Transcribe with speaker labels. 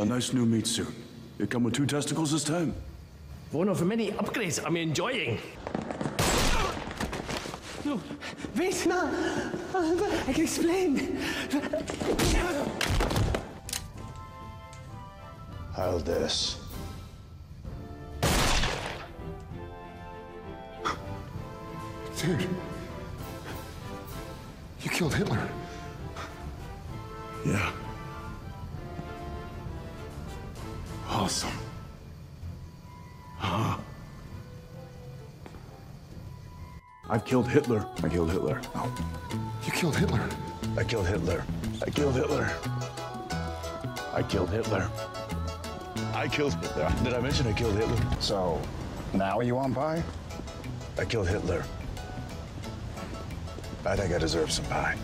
Speaker 1: A nice new meat suit. It come with two testicles this time?
Speaker 2: One of many upgrades I'm enjoying.
Speaker 3: No, wait, no. I can explain.
Speaker 1: I'll this.
Speaker 4: Dude, you killed Hitler.
Speaker 1: Yeah. Awesome. Huh? I've killed Hitler. I killed Hitler.
Speaker 4: No, you killed Hitler.
Speaker 1: I killed Hitler. I killed Hitler. I killed Hitler. I killed Hitler. Did I mention I killed Hitler?
Speaker 4: So, now are you want pie?
Speaker 1: I killed Hitler. I think I deserve some pie.